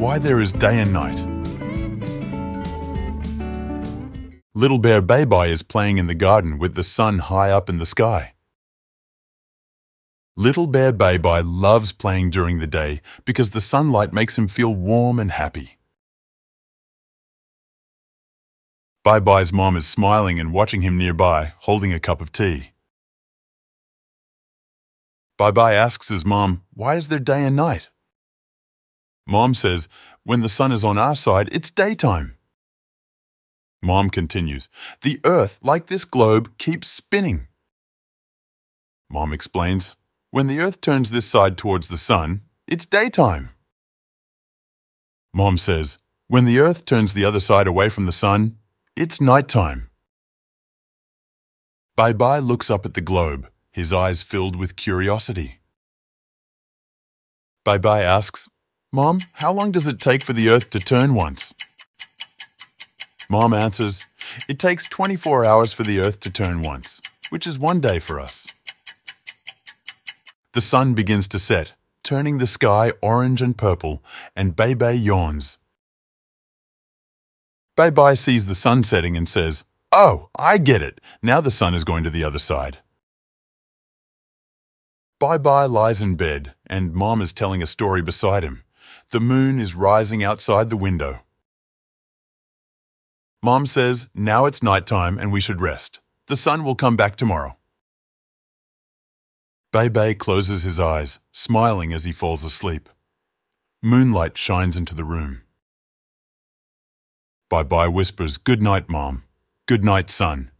why there is day and night. Little Bear Beibei is playing in the garden with the sun high up in the sky. Little Bear Beibei loves playing during the day because the sunlight makes him feel warm and happy. Bye's mom is smiling and watching him nearby, holding a cup of tea. Bye asks his mom, Why is there day and night? Mom says, When the sun is on our side, it's daytime. Mom continues, The earth, like this globe, keeps spinning. Mom explains, When the earth turns this side towards the sun, it's daytime. Mom says, When the earth turns the other side away from the sun, it's nighttime. Beibei looks up at the globe, his eyes filled with curiosity. Beibei asks, Mom, how long does it take for the earth to turn once? Mom answers, It takes 24 hours for the earth to turn once, which is one day for us. The sun begins to set, turning the sky orange and purple, and Beibei yawns. Bye sees the sun setting and says, Oh, I get it. Now the sun is going to the other side. Beibei lies in bed, and Mom is telling a story beside him. The moon is rising outside the window. Mom says, Now it's nighttime and we should rest. The sun will come back tomorrow. Beibei closes his eyes, smiling as he falls asleep. Moonlight shines into the room. Beibei whispers, Good night, Mom. Good night, son.